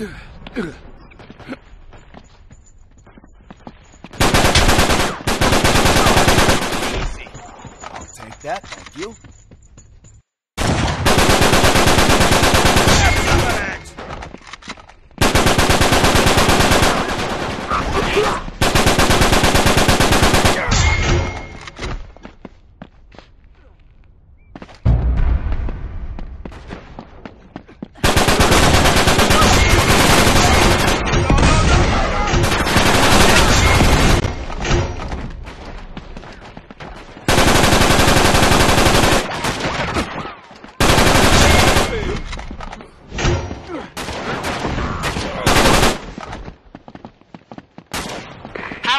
I'll take that, thank you.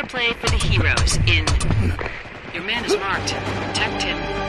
Power play for the heroes in. Your man is marked. Protect him.